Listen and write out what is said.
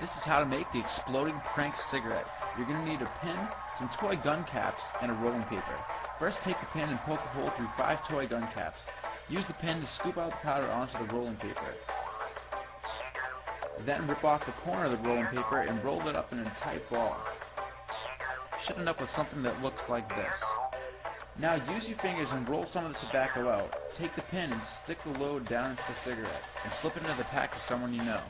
This is how to make the exploding prank cigarette. You're going to need a pin, some toy gun caps, and a rolling paper. First take the pin and poke a hole through five toy gun caps. Use the pin to scoop out the powder onto the rolling paper. Then rip off the corner of the rolling paper and roll it up in a tight ball. Shut it up with something that looks like this. Now use your fingers and roll some of the tobacco out. Take the pin and stick the load down into the cigarette and slip it into the pack to someone you know.